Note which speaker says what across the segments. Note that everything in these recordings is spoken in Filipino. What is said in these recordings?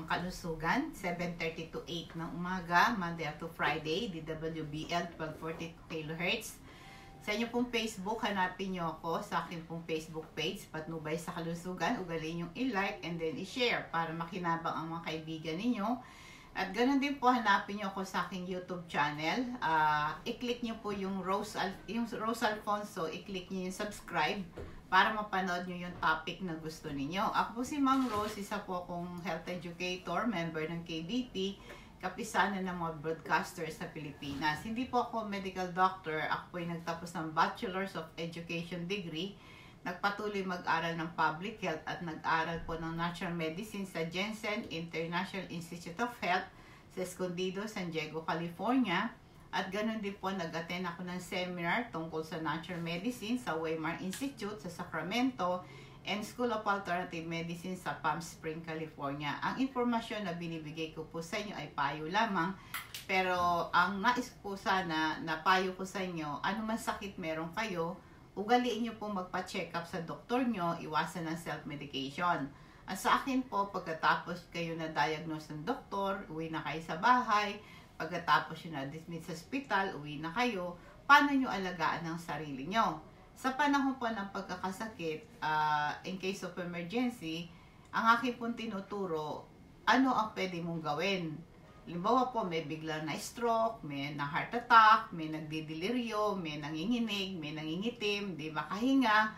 Speaker 1: ang kalusugan, 7.30 to 8 ng umaga, Monday to Friday, DWBL 1240 kHz. Sa inyo pong Facebook, hanapin nyo ako sa aking pong Facebook page, Patnubay sa Kalusugan. Ugalin yung i-like and then i-share para makinabang ang mga kaibigan ninyo. At ganoon din po, hanapin nyo ako sa aking YouTube channel. Uh, i-click nyo po yung Rose, Al- yung Rose Alfonso, i-click nyo yung subscribe para mapanood nyo yung topic na gusto ninyo. Ako po si Ma'am Rose, isa po akong health educator, member ng KBP, kapisana ng mga broadcasters sa Pilipinas. Hindi po ako medical doctor, ako po ay nagtapos ng Bachelor's of Education degree, nagpatuloy mag-aral ng public health at nag-aral po ng natural medicine sa Jensen International Institute of Health sa Escondido, San Diego, California. At ganun din po, nag-attend ako ng seminar tungkol sa natural medicine sa Weimar Institute sa Sacramento and School of Alternative Medicine sa Palm Spring, California. Ang impormasyon na binibigay ko po sa inyo ay payo lamang. Pero ang nais po sana na payo ko sa inyo, ano man sakit meron kayo, ugaliin nyo po magpa-check up sa doktor nyo, iwasan ng self-medication. At sa akin po, pagkatapos kayo na diagnose ng doktor, uwi na kayo sa bahay, Pagkatapos yun na dismiss sa hospital, uwi na kayo, paano nyo alagaan ang sarili nyo? Sa panahon po ng pagkakasakit, uh, in case of emergency, ang aking pong tinuturo, ano ang pwede mong gawin? Limbawa po, may bigla na stroke, may na heart attack, may nagdidiliryo, may nanginginig, may nangingitim, di makahinga,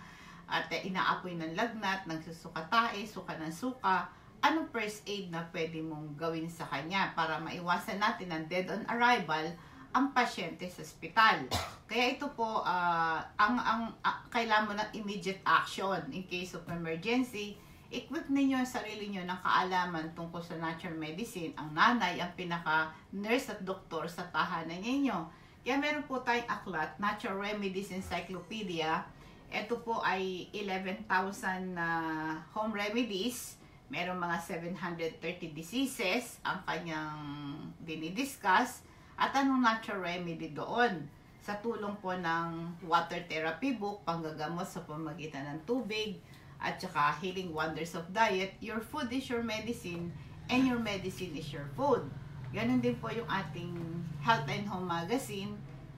Speaker 1: at inaapoy ng lagnat, nagsusuka tae, suka ng suka, anong first aid na pwede mong gawin sa kanya para maiwasan natin ang dead on arrival ang pasyente sa ospital. Kaya ito po, uh, ang, ang uh, kailangan mo ng immediate action in case of emergency. Equip ninyo ang sarili nyo ng kaalaman tungkol sa natural medicine. Ang nanay, ang pinaka-nurse at doktor sa tahanan ninyo. Kaya meron po tayong aklat, Natural Remedies Encyclopedia. Ito po ay 11,000 na uh, home remedies Merong mga 730 diseases ang kanyang dinidiscuss at anong natural remedy doon. Sa tulong po ng water therapy book, panggagamot sa pamagitan ng tubig, at saka Healing Wonders of Diet, your food is your medicine and your medicine is your food. Ganon din po yung ating Health and Home Magazine.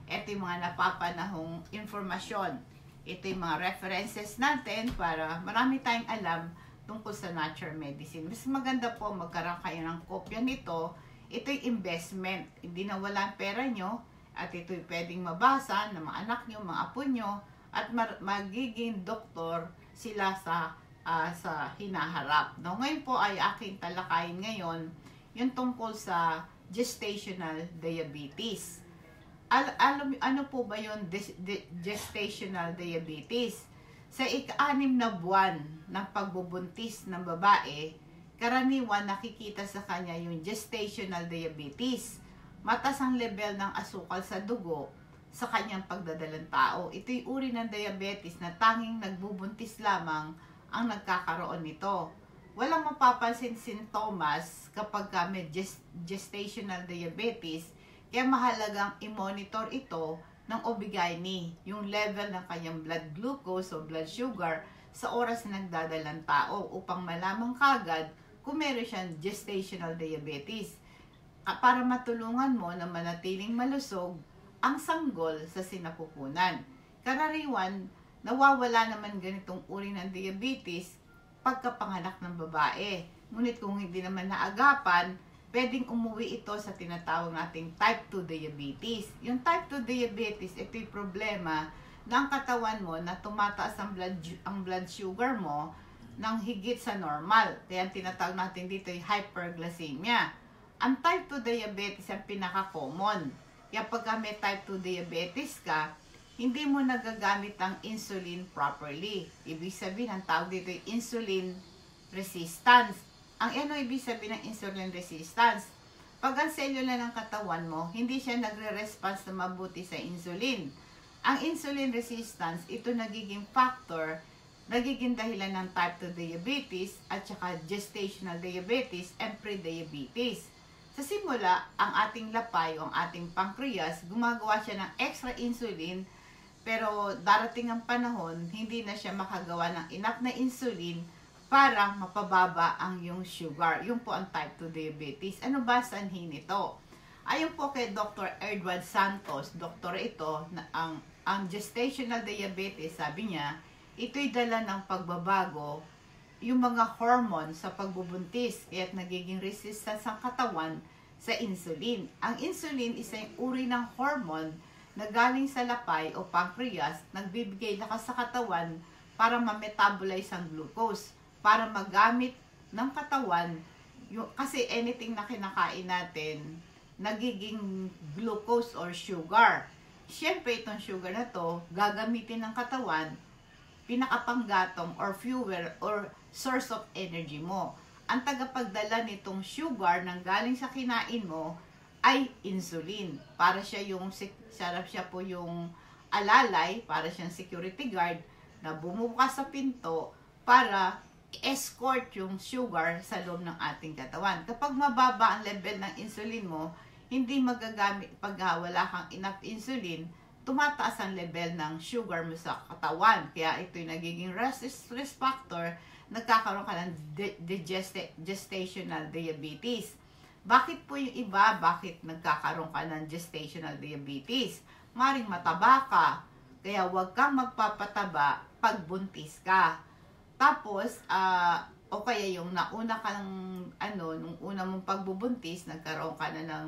Speaker 1: Ito yung mga napapanahong informasyon. Ito yung mga references natin para marami tayong alam tungkol sa natural medicine. Mas maganda po magkaroon kayo ng kopya nito. Ito'y investment. Hindi na wala pera nyo at ito'y pwedeng mabasa ng mga anak nyo, mga apo nyo at magiging doktor sila sa uh, sa hinaharap. No, ngayon po ay aking talakayin ngayon yung tungkol sa gestational diabetes. Al alam ano po ba yung gestational diabetes? Sa ika-anim na buwan ng pagbubuntis ng babae, karaniwan nakikita sa kanya yung gestational diabetes. Matas ang level ng asukal sa dugo sa kanyang pagdadalang tao. Ito'y uri ng diabetes na tanging nagbubuntis lamang ang nagkakaroon nito. Walang mapapansin sintomas kapag may gest- gestational diabetes, kaya mahalagang i-monitor ito ng OB-GYN, yung level ng kanyang blood glucose o blood sugar sa oras na nagdadalang tao upang malaman kagad kung meron siyang gestational diabetes para matulungan mo na manatiling malusog ang sanggol sa sinapupunan. Karaniwan, nawawala naman ganitong uri ng diabetes pagkapanganak ng babae. Ngunit kung hindi naman naagapan, pwedeng umuwi ito sa tinatawag nating type 2 diabetes. Yung type 2 diabetes, ito yung problema ng katawan mo na tumataas ang blood, ang blood sugar mo ng higit sa normal. Kaya tinatawag natin dito yung hyperglycemia. Ang type 2 diabetes ang pinaka-common. Kaya pag may type 2 diabetes ka, hindi mo nagagamit ang insulin properly. Ibig sabihin, ang tawag dito yung insulin resistance ang ano ibig sabihin ng insulin resistance? Pag ang selula ng katawan mo, hindi siya nagre-response na mabuti sa insulin. Ang insulin resistance, ito nagiging factor, nagiging dahilan ng type 2 diabetes at saka gestational diabetes and pre-diabetes. Sa simula, ang ating lapay o ang ating pancreas, gumagawa siya ng extra insulin pero darating ang panahon, hindi na siya makagawa ng enough na insulin para mapababa ang yung sugar. Yung po ang type 2 diabetes. Ano ba sanhin ito? Ayon po kay Dr. Edward Santos, doktor ito, na ang, ang gestational diabetes, sabi niya, ito'y dala ng pagbabago yung mga hormone sa pagbubuntis, kaya't nagiging resistance ang katawan sa insulin. Ang insulin isa yung uri ng hormone na galing sa lapay o pancreas, nagbibigay lakas sa katawan para ma-metabolize ang glucose, para magamit ng katawan, yung, kasi anything na kinakain natin, nagiging glucose or sugar. Siyempre, itong sugar na to, gagamitin ng katawan, pinakapanggatong or fuel or source of energy mo. Ang tagapagdala nitong sugar nang galing sa kinain mo ay insulin. Para siya yung, sarap siya po yung alalay, para siyang security guard na bumubukas sa pinto para escort yung sugar sa loob ng ating katawan. Kapag mababa ang level ng insulin mo, hindi magagamit pag wala kang enough insulin, tumataas ang level ng sugar mo sa katawan. Kaya ito yung nagiging risk factor, nagkakaroon ka ng gestational diabetes. Bakit po yung iba, bakit nagkakaroon ka ng gestational diabetes? Maring mataba ka, kaya huwag kang magpapataba pag buntis ka. Tapos, uh, o kaya yung nauna ka ng, ano, nung una mong pagbubuntis, nagkaroon ka na ng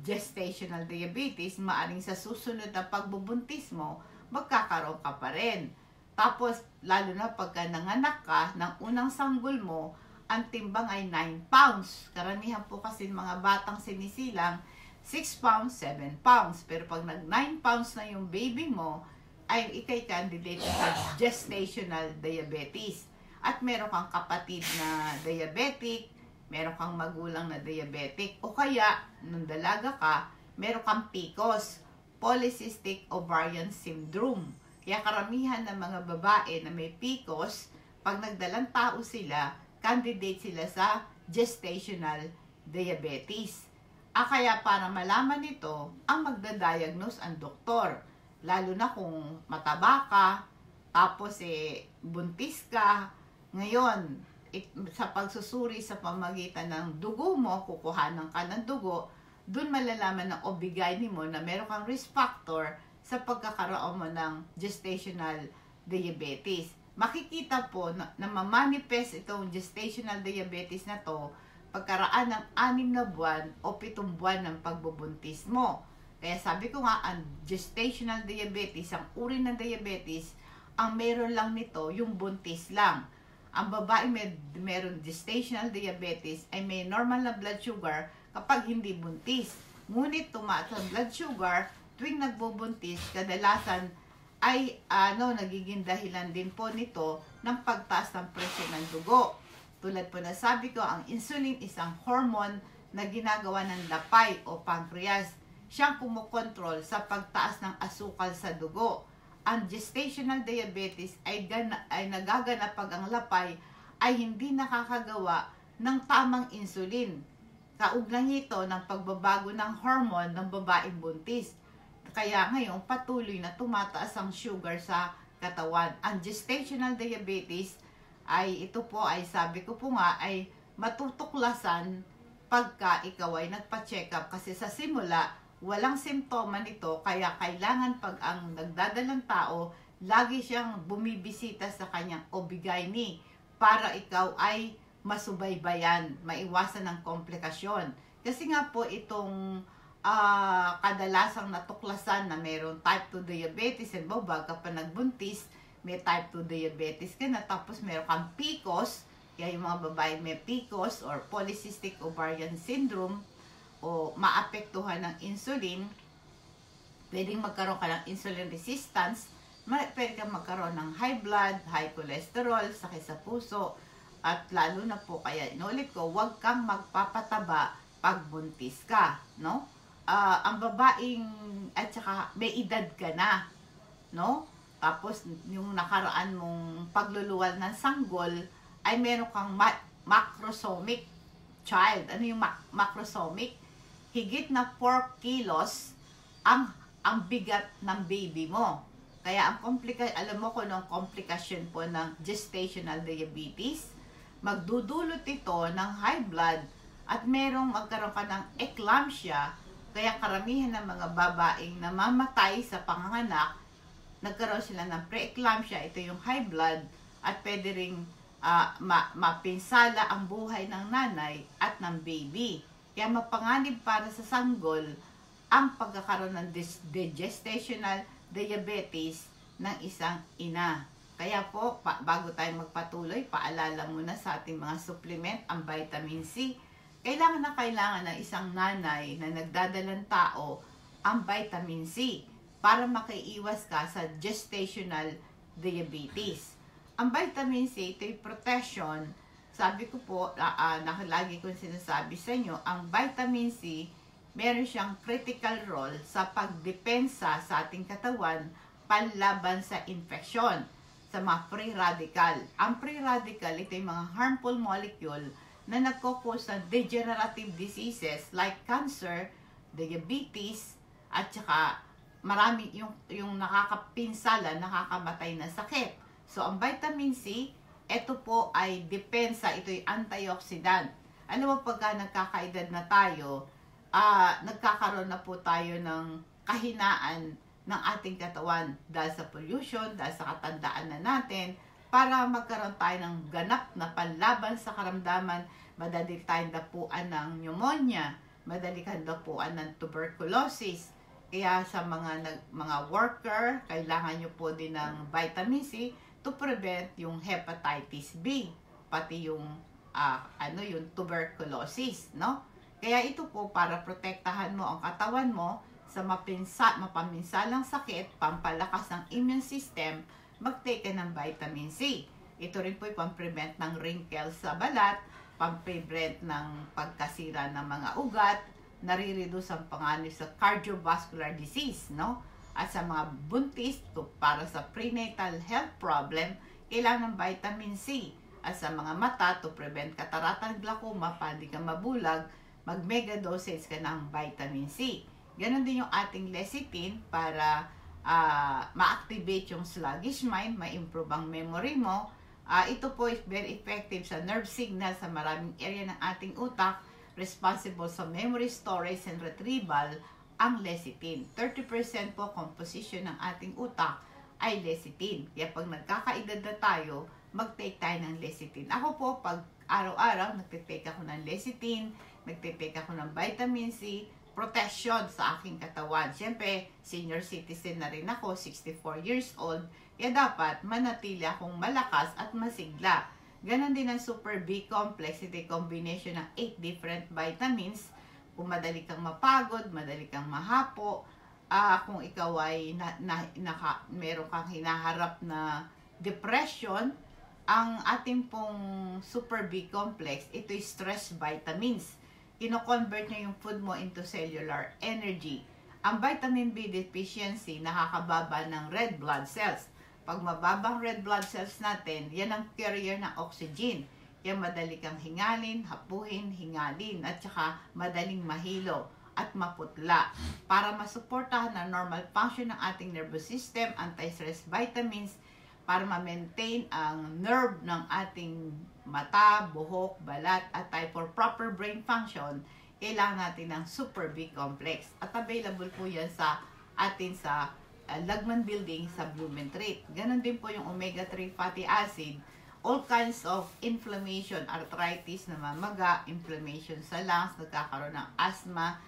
Speaker 1: gestational diabetes, maaring sa susunod na pagbubuntis mo, magkakaroon ka pa rin. Tapos, lalo na pagka nanganak ka, ng unang sanggol mo, ang timbang ay 9 pounds. Karamihan po kasi mga batang sinisilang, 6 pounds, 7 pounds. Pero pag nag 9 pounds na yung baby mo, ay ikay candidate sa gestational diabetes. At meron kang kapatid na diabetic, meron kang magulang na diabetic, o kaya, nung dalaga ka, meron kang PCOS, Polycystic Ovarian Syndrome. Kaya karamihan ng mga babae na may PCOS, pag nagdalang tao sila, candidate sila sa gestational diabetes. Ah, kaya para malaman ito, ang magdadiagnose ang doktor. Lalo na kung mataba ka, tapos eh, buntis ka, ngayon, sa pagsusuri sa pamagitan ng dugo mo, kukuhanan ka ng dugo, dun malalaman ng OB-GYN mo na meron kang risk factor sa pagkakaroon mo ng gestational diabetes. Makikita po na, na mamanifest itong gestational diabetes na to pagkaraan ng anim na buwan o pitong buwan ng pagbubuntis mo. Kaya sabi ko nga, ang gestational diabetes, ang uri ng diabetes, ang meron lang nito, yung buntis lang ang babae may meron gestational diabetes ay may normal na blood sugar kapag hindi buntis. Ngunit tumaas ang blood sugar tuwing nagbubuntis, kadalasan ay ano nagiging dahilan din po nito ng pagtaas ng presyo ng dugo. Tulad po na sabi ko, ang insulin isang hormone na ginagawa ng lapay o pancreas. Siyang kumukontrol sa pagtaas ng asukal sa dugo ang gestational diabetes ay, gana, ay nagaganap pag ang lapay ay hindi nakakagawa ng tamang insulin. Kaugnay ito ng pagbabago ng hormone ng babaeng buntis. Kaya ngayon patuloy na tumataas ang sugar sa katawan. Ang gestational diabetes ay ito po ay sabi ko po nga ay matutuklasan pagka ikaw ay nagpa-check up kasi sa simula walang simptoma nito, kaya kailangan pag ang nagdadalang tao, lagi siyang bumibisita sa kanyang obigayni para ikaw ay masubaybayan, maiwasan ng komplikasyon. Kasi nga po itong uh, kadalasang natuklasan na mayroong type 2 diabetes, and baga pa nagbuntis, may type 2 diabetes ka na, tapos mayroon kang PCOS, kaya yung mga babae may PCOS or polycystic ovarian syndrome, o maapektuhan ng insulin, pwedeng magkaroon ka ng insulin resistance, pwede kang magkaroon ng high blood, high cholesterol, sakit sa puso, at lalo na po, kaya inulit ko, huwag kang magpapataba pag buntis ka, no? Uh, ang babaeng, at saka may edad ka na, no? Tapos, yung nakaraan mong pagluluwal ng sanggol, ay meron kang ma- macrosomic child. Ano yung ma- macrosomic? Higit na 4 kilos ang ang bigat ng baby mo. Kaya ang komplika alam mo ko ng komplikasyon po ng gestational diabetes, magdudulot ito ng high blood at merong magkaroon ka ng eclampsia, kaya karamihan ng mga babaeng namamatay sa panganganak, nagkaroon sila ng preeclampsia, ito yung high blood, at pwede ring uh, ma- mapinsala ang buhay ng nanay at ng baby. Kaya mapanganib para sa sanggol ang pagkakaroon ng gestational diabetes ng isang ina. Kaya po, bago tayo magpatuloy, paalala muna sa ating mga supplement ang vitamin C. Kailangan na kailangan ng isang nanay na nagdadalang tao ang vitamin C para makaiwas ka sa gestational diabetes. Ang vitamin C, ito yung protection. Sabi ko po, uh, uh, lagi kong sinasabi sa inyo, ang vitamin C, meron siyang critical role sa pagdepensa sa ating katawan panlaban sa infeksyon sa mga free radical. Ang free radical, ito yung mga harmful molecule na nagkukos ng degenerative diseases like cancer, diabetes, at saka marami yung, yung nakakapinsala, nakakamatay na sakit. So, ang vitamin C, ito po ay depensa, ito ay antioxidant. Ano mo pagka nagkakaedad na tayo, uh, nagkakaroon na po tayo ng kahinaan ng ating katawan dahil sa pollution, dahil sa katandaan na natin, para magkaroon tayo ng ganap na panlaban sa karamdaman, madali tayong dapuan ng pneumonia, madali kang dapuan ng tuberculosis. Kaya sa mga mga worker, kailangan nyo po din ng vitamin C to prevent yung hepatitis B, pati yung uh, ano yung tuberculosis, no? Kaya ito po para protektahan mo ang katawan mo sa mapinsa, mapaminsalang sakit, pampalakas ng immune system, mag-take ng vitamin C. Ito rin po ay pang-prevent ng wrinkles sa balat, pang-prevent ng pagkasira ng mga ugat, nare-reduce ang panganib sa cardiovascular disease, no? At sa mga buntis, to, para sa prenatal health problem, kailangan ng vitamin C. At sa mga mata, to prevent cataracta glaucoma, pa hindi ka mabulag, mag-mega dosage ka ng vitamin C. Ganon din yung ating lecithin para uh, ma-activate yung sluggish mind, ma-improve ang memory mo. Uh, ito po is very effective sa nerve signal sa maraming area ng ating utak, responsible sa memory storage and retrieval, ang lecithin. 30% po composition ng ating utak ay lecithin. Kaya pag nagkakaedad na tayo, mag-take tayo ng lecithin. Ako po, pag araw-araw, nagtitake ako ng lecithin, nagtitake ako ng vitamin C, protection sa aking katawan. Siyempre, senior citizen na rin ako, 64 years old, kaya dapat manatili akong malakas at masigla. Ganon din ang Super B Complex, ito combination ng 8 different vitamins. Kung madali kang mapagod, madali kang mahapo, uh, kung ikaw ay na, na, naka, meron kang hinaharap na depression, ang ating pong Super B Complex, ito ay stress vitamins kino-convert niya yung food mo into cellular energy. Ang vitamin B deficiency nakakababa ng red blood cells. Pag mababang red blood cells natin, yan ang carrier ng oxygen. Kaya madali kang hingalin, hapuhin, hingalin, at saka madaling mahilo at maputla. Para masuportahan ang normal function ng ating nervous system, anti-stress vitamins, para ma-maintain ang nerve ng ating mata, buhok, balat, at tayo for proper brain function, kailangan natin ng Super B Complex. At available po yan sa atin sa uh, Lagman Building sa Blumentritt. Ganon din po yung omega-3 fatty acid, all kinds of inflammation, arthritis, namamaga, inflammation sa lungs, nagkakaroon ng asthma.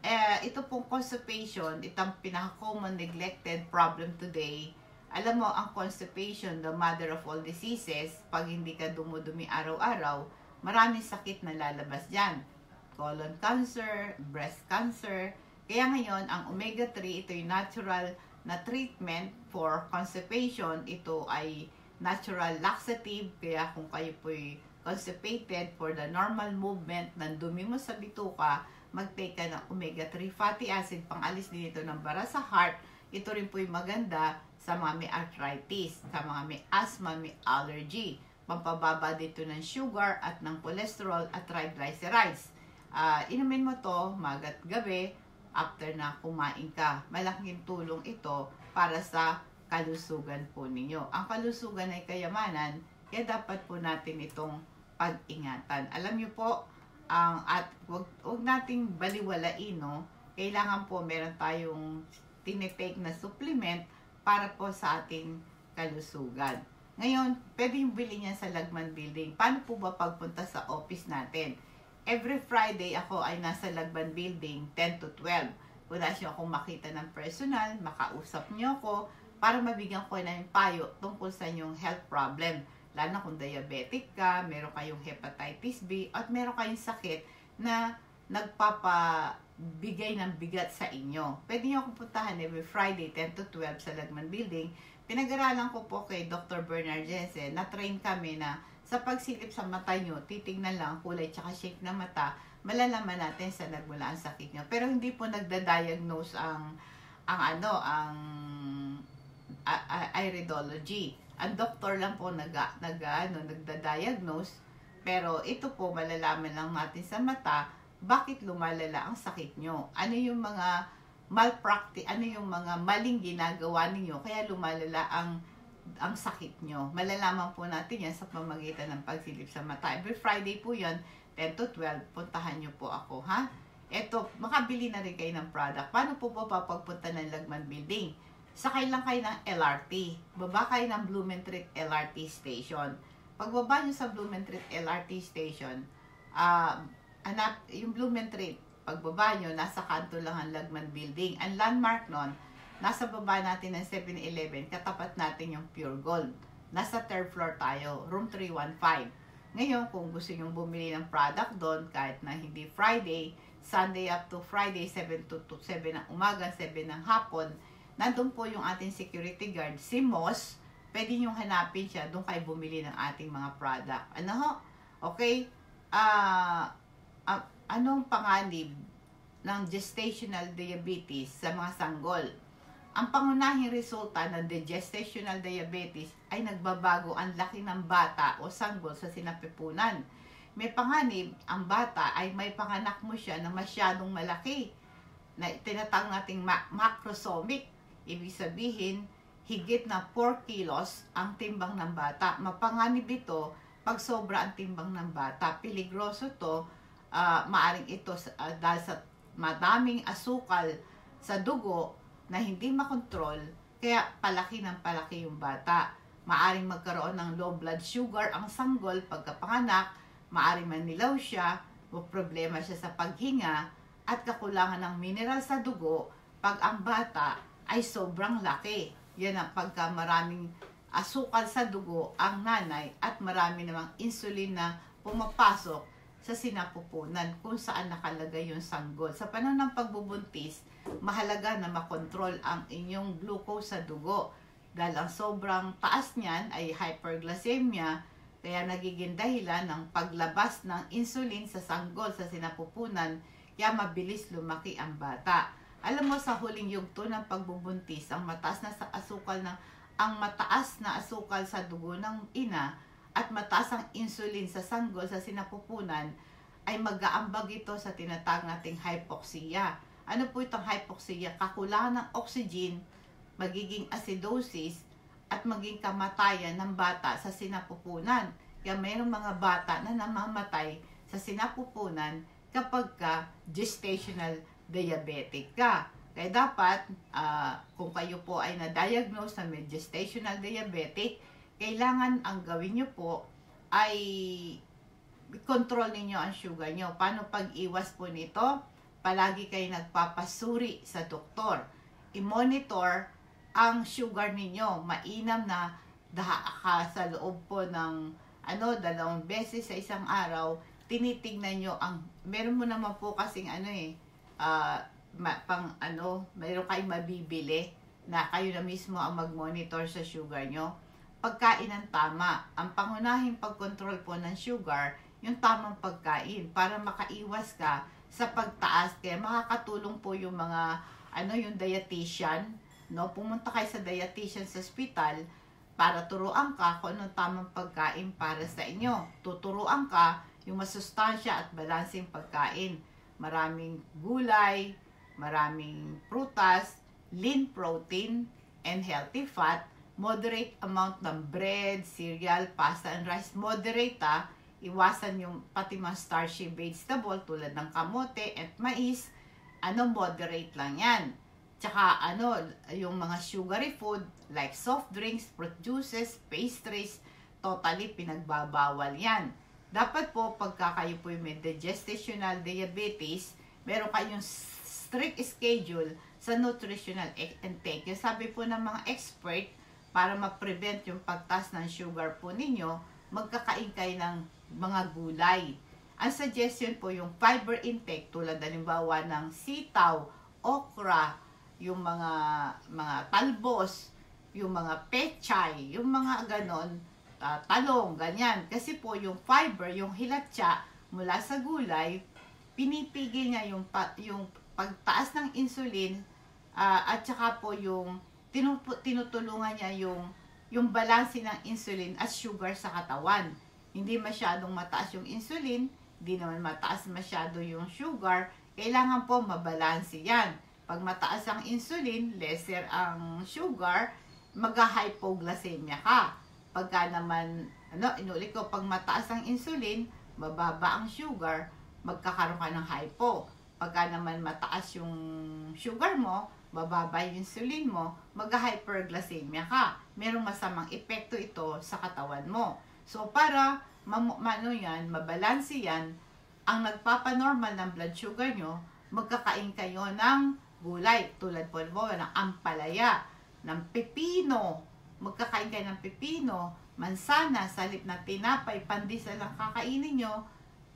Speaker 1: Eh, ito pong constipation, itong pinaka-common neglected problem today alam mo, ang constipation, the mother of all diseases, pag hindi ka dumudumi araw-araw, maraming sakit na lalabas dyan. Colon cancer, breast cancer. Kaya ngayon, ang omega-3, ito yung natural na treatment for constipation. Ito ay natural laxative. Kaya kung kayo po'y constipated for the normal movement ng dumi mo sa bituka, mag-take ka ng omega-3 fatty acid, pang-alis din ito ng bara sa heart. Ito rin po'y maganda sa mga may arthritis, sa mga may asthma, may allergy. Pampababa dito ng sugar at ng cholesterol at triglycerides. Uh, inumin mo to magat gabi after na kumain ka. Malaking tulong ito para sa kalusugan po ninyo. Ang kalusugan ay kayamanan, kaya dapat po natin itong pag-ingatan. Alam niyo po, ang at wag, wag nating baliwalain, no? Kailangan po meron tayong tinitake na supplement para po sa ating kalusugan. Ngayon, pwede yung bilhin niya sa Lagman Building. Paano po ba pagpunta sa office natin? Every Friday ako ay nasa Lagman Building 10 to 12. Kung nasa akong makita ng personal, makausap niyo ako para mabigyan ko ng payo tungkol sa inyong health problem lalo na kung diabetic ka, meron kayong hepatitis B, at meron kayong sakit na nagpapabigay ng bigat sa inyo. Pwede nyo akong puntahan every Friday, 10 to 12 sa Lagman Building. Pinag-aralan ko po kay Dr. Bernard Jensen, na-train kami na sa pagsilip sa mata nyo, titignan lang kulay tsaka shape ng mata, malalaman natin sa nagmula ang sakit nyo. Pero hindi po nagda-diagnose ang ang ano, ang iridology ang doktor lang po nag, nag ano, nagda-diagnose. Pero ito po, malalaman lang natin sa mata, bakit lumalala ang sakit nyo? Ano yung mga malpractice, ano yung mga maling ginagawa ninyo, kaya lumalala ang ang sakit nyo. Malalaman po natin yan sa pamagitan ng pagsilip sa mata. Every Friday po yon 10 to 12, puntahan nyo po ako, ha? Eto, makabili na rin kayo ng product. Paano po po papagpunta ng Lagman Building? Sakay lang kayo ng LRT. Baba kayo ng Blumentritt LRT station. Pagbaba nyo sa Blumentritt LRT station, uh, anak, yung Blumentritt, pagbaba nyo, nasa kanto lang ang Lagman Building. Ang landmark nun, nasa baba natin ng 7-Eleven, katapat natin yung Pure Gold. Nasa third floor tayo, room 315. Ngayon, kung gusto nyo bumili ng product doon, kahit na hindi Friday, Sunday up to Friday, 7 to, to 7 ng umaga, 7 ng hapon, nandun po yung ating security guard, si Moss, pwede nyo hanapin siya, doon kayo bumili ng ating mga product. Ano ho? Okay? Uh, uh, anong panganib ng gestational diabetes sa mga sanggol? Ang pangunahing resulta ng gestational diabetes ay nagbabago ang laki ng bata o sanggol sa sinapipunan. May panganib, ang bata ay may panganak mo siya na masyadong malaki na tinatawag nating ma- macrosomic Ibig sabihin, higit na 4 kilos ang timbang ng bata. Mapanganib ito pag sobra ang timbang ng bata. Peligroso to, uh, maaring ito uh, dahil sa madaming asukal sa dugo na hindi makontrol, kaya palaki ng palaki yung bata. Maaring magkaroon ng low blood sugar ang sanggol pagkapanganak, maaring manilaw siya, o problema siya sa paghinga, at kakulangan ng mineral sa dugo pag ang bata ay sobrang laki. Yan ang pagka maraming asukal sa dugo ang nanay at marami namang insulin na pumapasok sa sinapupunan kung saan nakalagay yung sanggol. Sa panahon ng pagbubuntis, mahalaga na makontrol ang inyong glucose sa dugo. Dahil ang sobrang taas niyan ay hyperglycemia, kaya nagiging dahilan ng paglabas ng insulin sa sanggol sa sinapupunan, kaya mabilis lumaki ang bata. Alam mo sa huling yugto ng pagbubuntis, ang mataas na sa asukal ng ang mataas na asukal sa dugo ng ina at mataas ang insulin sa sanggol sa sinapupunan ay mag-aambag ito sa tinatag nating hypoxia. Ano po itong hypoxia? Kakulangan ng oxygen, magiging acidosis, at maging kamatayan ng bata sa sinapupunan. Kaya mayroong mga bata na namamatay sa sinapupunan kapag ka gestational diabetic ka. Kaya dapat, uh, kung kayo po ay na-diagnose na may gestational diabetic, kailangan ang gawin nyo po ay control ninyo ang sugar nyo. Paano pag-iwas po nito? Palagi kayo nagpapasuri sa doktor. I-monitor ang sugar ninyo. Mainam na daha sa loob po ng ano, dalawang beses sa isang araw, tinitingnan nyo ang, meron mo naman po kasing ano eh, uh, ma, pang ano, mayroon kayong mabibili na kayo na mismo ang mag-monitor sa sugar nyo. Pagkain ng tama. Ang pangunahing pagkontrol po ng sugar, yung tamang pagkain para makaiwas ka sa pagtaas. Kaya makakatulong po yung mga, ano, yung dietitian, no? Pumunta kayo sa dietitian sa hospital para turuan ka kung anong tamang pagkain para sa inyo. Tuturuan ka yung masustansya at balansing pagkain maraming gulay, maraming prutas, lean protein, and healthy fat, moderate amount ng bread, cereal, pasta, and rice. Moderate ah, iwasan yung pati mga starchy vegetable tulad ng kamote at mais, ano, moderate lang yan. Tsaka ano, yung mga sugary food like soft drinks, fruit juices, pastries, totally pinagbabawal yan. Dapat po, pagka kayo po may gestational diabetes, meron kayong strict schedule sa nutritional intake. Yung sabi po ng mga expert, para ma-prevent yung pagtas ng sugar po ninyo, magkakain kayo ng mga gulay. Ang suggestion po yung fiber intake tulad halimbawa ng sitaw, okra, yung mga mga talbos, yung mga pechay, yung mga ganon, uh, talong, ganyan. Kasi po yung fiber, yung hilatsa mula sa gulay, pinipigil niya yung, pa, yung pagtaas ng insulin uh, at saka po yung tinutulungan niya yung yung balanse ng insulin at sugar sa katawan. Hindi masyadong mataas yung insulin, hindi naman mataas masyado yung sugar, kailangan po mabalanse yan. Pag mataas ang insulin, lesser ang sugar, magka-hypoglycemia ka. Pagka naman, ano, inulit ko, pag mataas ang insulin, mababa ang sugar, magkakaroon ka ng hypo. Pagka naman mataas yung sugar mo, bababa yung insulin mo, mag-hyperglycemia ka. Merong masamang epekto ito sa katawan mo. So, para mano yan, mabalansi yan, ang nagpapanormal ng blood sugar nyo, magkakain kayo ng gulay, tulad po ng ampalaya, ng pepino, magkakain kayo ng pepino, mansana, salip na tinapay, pandesal ang kakainin nyo,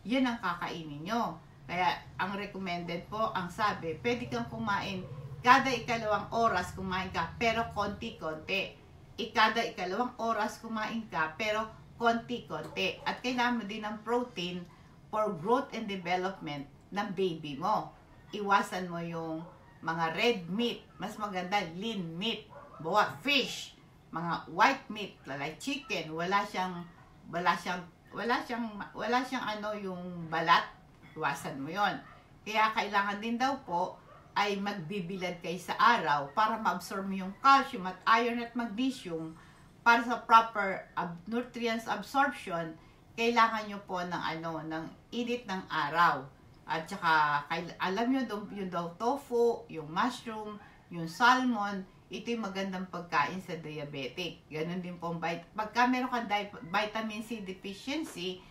Speaker 1: yan ang kakainin nyo. Kaya, ang recommended po, ang sabi, pwede kang kumain Kada ikalawang oras kumain ka, pero konti-konti. Ikada ikalawang oras kumain ka, pero konti-konti. At kailangan mo din ng protein for growth and development ng baby mo. Iwasan mo yung mga red meat. Mas maganda, lean meat. Bawa, fish. Mga white meat, like chicken. Wala siyang, wala siyang, wala siyang, wala siyang ano yung balat. Iwasan mo yon. Kaya kailangan din daw po ay magbibilad kayo sa araw para ma-absorb yung calcium at iron at magnesium para sa proper ab- nutrients absorption, kailangan nyo po ng ano, ng init ng araw. At saka, alam nyo, yung daw tofu, yung mushroom, yung salmon, ito yung magandang pagkain sa diabetic. Ganon din po, pagka meron kang vitamin C deficiency,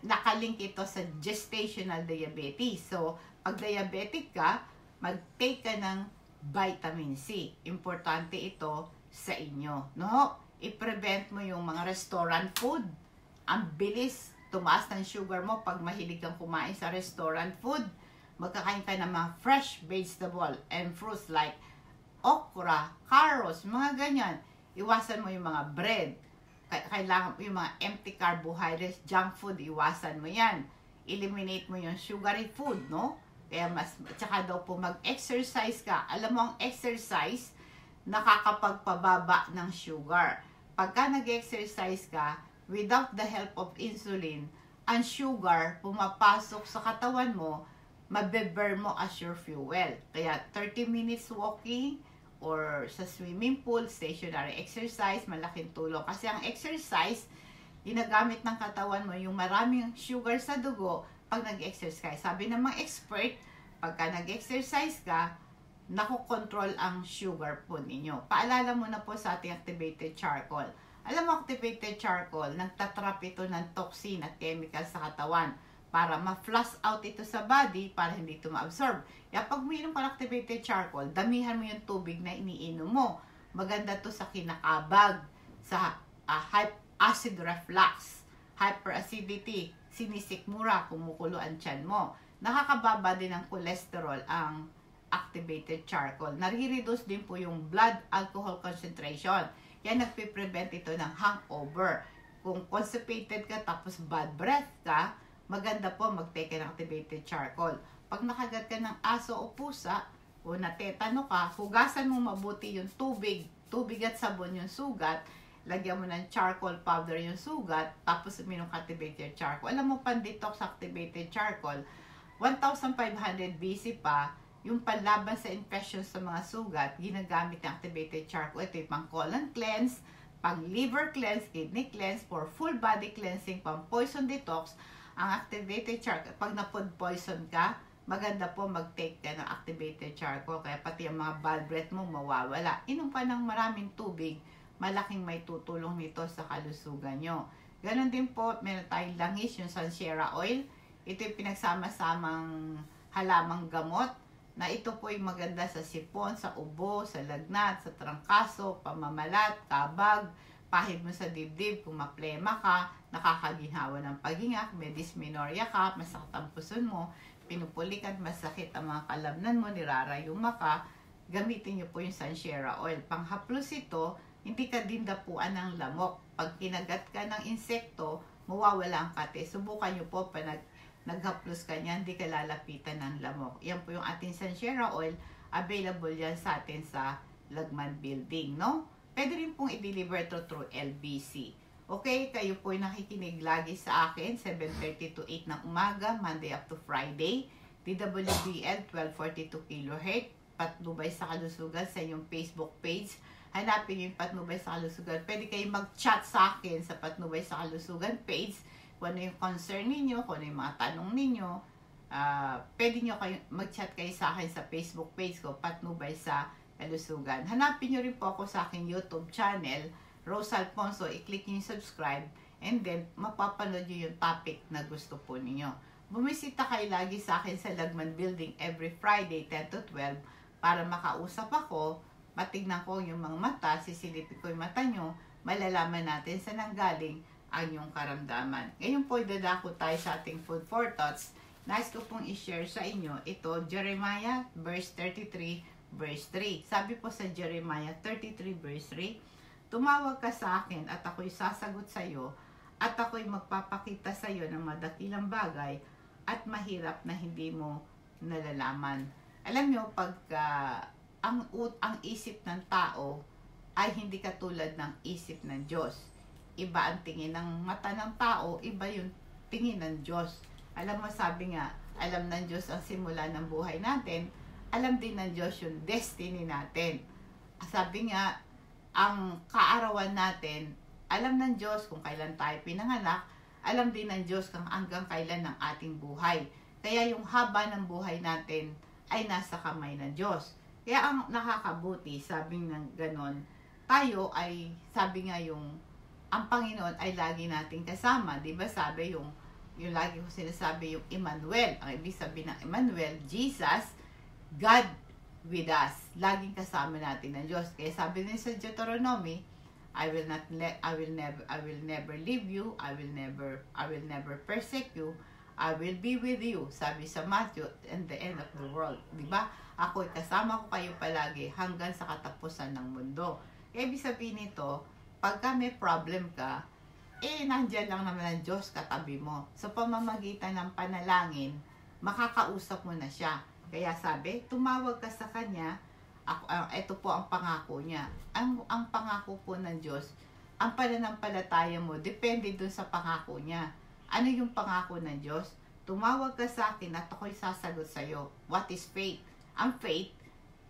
Speaker 1: nakalink ito sa gestational diabetes. So, pag diabetic ka, mag-take ka ng vitamin C. Importante ito sa inyo. No? I-prevent mo yung mga restaurant food. Ang bilis tumaas ng sugar mo pag mahilig kang kumain sa restaurant food. Magkakain ka ng mga fresh vegetable and fruits like okra, carrots, mga ganyan. Iwasan mo yung mga bread. Kailangan yung mga empty carbohydrates, junk food, iwasan mo yan. Eliminate mo yung sugary food, no? Kaya mas, tsaka daw po mag-exercise ka. Alam mo, ang exercise, nakakapagpababa ng sugar. Pagka nag-exercise ka, without the help of insulin, ang sugar pumapasok sa katawan mo, mabeburn mo as your fuel. Kaya 30 minutes walking or sa swimming pool, stationary exercise, malaking tulong. Kasi ang exercise, ginagamit ng katawan mo yung maraming sugar sa dugo pag nag-exercise. Sabi ng mga expert, pagka nag-exercise ka, nakokontrol ang sugar po ninyo. Paalala mo na po sa ating activated charcoal. Alam mo, activated charcoal, nagtatrap ito ng toxin at chemical sa katawan para ma-flush out ito sa body para hindi ito ma-absorb. Kaya pag uminom ka ng activated charcoal, damihan mo yung tubig na iniinom mo. Maganda to sa kinakabag, sa uh, acid reflux, hyperacidity, sinisikmura, kumukulo ang tiyan mo. Nakakababa din ng cholesterol ang activated charcoal. Nare-reduce din po yung blood alcohol concentration. Yan nagpe-prevent ito ng hangover. Kung constipated ka tapos bad breath ka, maganda po mag-take ng activated charcoal. Pag nakagat ka ng aso o pusa, o natetano ka, hugasan mo mabuti yung tubig, tubig at sabon yung sugat, lagyan mo ng charcoal powder yung sugat, tapos uminom ka activated charcoal. Alam mo, pan-detox activated charcoal, 1,500 BC pa, yung panlaban sa infection sa mga sugat, ginagamit ng activated charcoal. Ito yung pang colon cleanse, pang liver cleanse, kidney cleanse, for full body cleansing, pang poison detox, ang activated charcoal. Pag na-food poison ka, maganda po mag-take ka ng activated charcoal. Kaya pati ang mga bad breath mo mawawala. Inom ka ng maraming tubig, malaking may tutulong nito sa kalusugan nyo. Ganon din po, meron tayong langis, yung Sansera oil. Ito yung pinagsama-samang halamang gamot na ito po ay maganda sa sipon, sa ubo, sa lagnat, sa trangkaso, pamamalat, kabag, pahid mo sa dibdib, kung maplema ka, nakakaginhawa ng paghinga, may dysmenorrhea ka, masakit ang puson mo, pinupulikan, masakit ang mga kalabnan mo, nirarayuma ka, gamitin niyo po yung Sanshera oil. Panghaplos ito, hindi ka din dapuan ng lamok. Pag kinagat ka ng insekto, mawawala ang kate. Subukan niyo po pa nag naghaplos ka niya, hindi ka lalapitan ng lamok. Yan po yung ating Sanshera oil. Available yan sa atin sa Lagman Building, no? Pwede rin pong i-deliver to through LBC. Okay, kayo po nakikinig lagi sa akin, 7.30 to 8 ng umaga, Monday up to Friday. DWBL 1242 kHz, Patnubay sa Kalusugan sa inyong Facebook page. Hanapin yung Patnubay sa Kalusugan. Pwede kayo mag-chat sa akin sa Patnubay sa Kalusugan page kung ano yung concern ninyo, kung ano yung mga tanong ninyo, uh, pwede nyo kayo, mag-chat kayo sa akin sa Facebook page ko, Patnubay sa Kalusugan. Hanapin nyo rin po ako sa aking YouTube channel, Rose Alfonso, i-click nyo yung subscribe, and then mapapanood nyo yung topic na gusto po ninyo. Bumisita kayo lagi sa akin sa Lagman Building every Friday, 10 to 12, para makausap ako, matignan ko yung mga mata, sisilipin ko yung mata nyo, malalaman natin sa nanggaling ang iyong karamdaman. Ngayon po, dadako tayo sa ating food for thoughts. Nice ko pong i-share sa inyo ito, Jeremiah verse 33 verse 3. Sabi po sa Jeremiah 33 verse 3, Tumawag ka sa akin at ako'y sasagot sa iyo at ako'y magpapakita sa iyo ng madakilang bagay at mahirap na hindi mo nalalaman. Alam niyo pag uh, ang, ang isip ng tao ay hindi katulad ng isip ng Diyos iba ang tingin ng mata ng tao, iba yung tingin ng Diyos. Alam mo, sabi nga, alam ng Diyos ang simula ng buhay natin, alam din ng Diyos yung destiny natin. Sabi nga, ang kaarawan natin, alam ng Diyos kung kailan tayo pinanganak, alam din ng Diyos kung hanggang kailan ng ating buhay. Kaya yung haba ng buhay natin ay nasa kamay ng Diyos. Kaya ang nakakabuti, sabi ng ganon, tayo ay, sabi nga yung ang Panginoon ay lagi nating kasama. Ba sabi yung, yung lagi ko sinasabi yung Emmanuel. Ang ibig sabihin ng Emmanuel, Jesus, God with us. Laging kasama natin ng Diyos. Kaya sabi din sa Deuteronomy, I will not let I will never I will never leave you. I will never I will never forsake you. I will be with you. Sabi sa Matthew, in the end of the world. Di ba? Ako kasama ko kayo palagi hanggang sa katapusan ng mundo. Kaya ibig sabihin nito, pagka may problem ka, eh, nandyan lang naman ang Diyos katabi mo. Sa pamamagitan ng panalangin, makakausap mo na siya. Kaya sabi, tumawag ka sa Kanya, ako, uh, ito po ang pangako niya. Ang, ang pangako po ng Diyos, ang pananampalataya mo, depende dun sa pangako niya. Ano yung pangako ng Diyos? Tumawag ka sa akin at ako'y sasagot sa iyo. What is faith? Ang faith,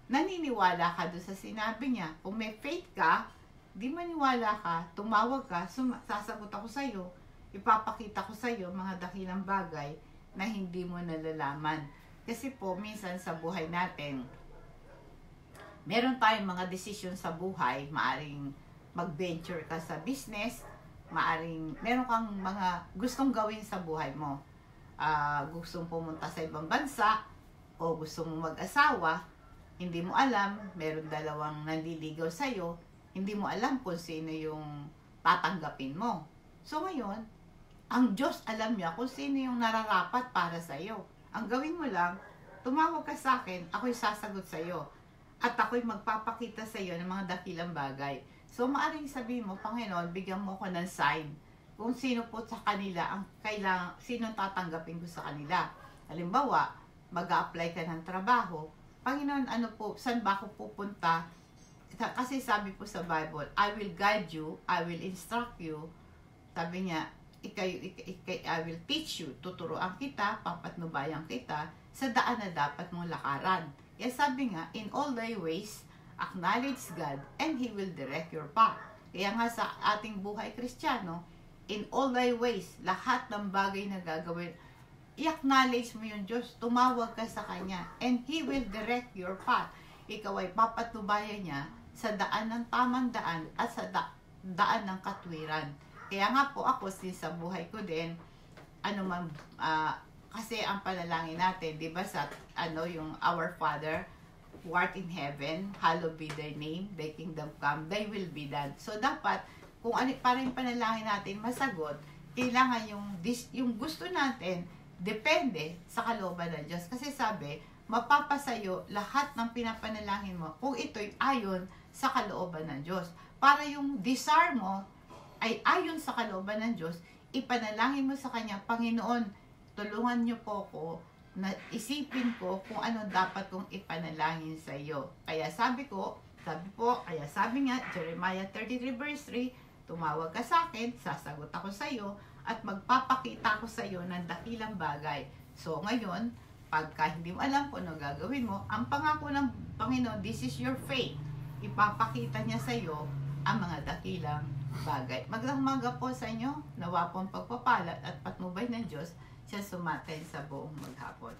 Speaker 1: naniniwala ka doon sa sinabi niya. Kung may faith ka, di maniwala ka, tumawag ka, sasagot ako sa iyo, ipapakita ko sa iyo mga dakilang bagay na hindi mo nalalaman. Kasi po, minsan sa buhay natin, meron tayong mga desisyon sa buhay, maaring mag-venture ka sa business, maaring meron kang mga gustong gawin sa buhay mo. Uh, gustong pumunta sa ibang bansa, o gusto mo mag-asawa, hindi mo alam, meron dalawang nanliligaw sa'yo, hindi mo alam kung sino yung tatanggapin mo. So ngayon, ang Diyos alam niya kung sino yung nararapat para sa iyo. Ang gawin mo lang, tumawag ka sa akin, ako'y sasagot sa iyo. At ako'y magpapakita sa iyo ng mga dakilang bagay. So maaring sabihin mo, Panginoon, bigyan mo ko ng sign kung sino po sa kanila ang kailangan, sino tatanggapin ko sa kanila. Halimbawa, mag apply ka ng trabaho, Panginoon, ano po, saan ba ako pupunta? kasi sabi po sa Bible, I will guide you, I will instruct you. Sabi niya, ikay, ikay, ikay, I will teach you, tuturuan kita, papatnubayan kita sa daan na dapat mong lakaran. Kaya sabi nga, in all thy ways, acknowledge God and He will direct your path. Kaya nga sa ating buhay kristyano, in all thy ways, lahat ng bagay na gagawin, i-acknowledge mo yung Diyos, tumawag ka sa Kanya, and He will direct your path. Ikaw ay papatubayan niya sa daan ng tamang daan at sa da- daan ng katwiran. Kaya nga po ako, sa buhay ko din, ano man, ah, kasi ang panalangin natin, di ba sa, ano, yung Our Father, who art in heaven, hallowed be thy name, thy kingdom come, thy will be done. So, dapat, kung ano, para yung panalangin natin masagot, kailangan yung, yung gusto natin, depende sa kalooban ng Diyos. Kasi sabi, mapapasayo lahat ng pinapanalangin mo kung ito'y ayon sa kalooban ng Diyos. Para yung desire mo ay ayon sa kalooban ng Diyos, ipanalangin mo sa Kanya, Panginoon, tulungan niyo po ko na isipin ko kung ano dapat kong ipanalangin sa iyo. Kaya sabi ko, sabi po, kaya sabi nga, Jeremiah 33 verse 3, tumawag ka sa akin, sasagot ako sa iyo, at magpapakita ko sa iyo ng dakilang bagay. So ngayon, pagka hindi mo alam kung ano gagawin mo, ang pangako ng Panginoon, this is your faith. Ipapakita niya sa iyo ang mga dakilang bagay. Magandang umaga po sa inyo. Nawa po ang pagpapalat at patnubay ng Diyos siya sumatin sa buong maghapon.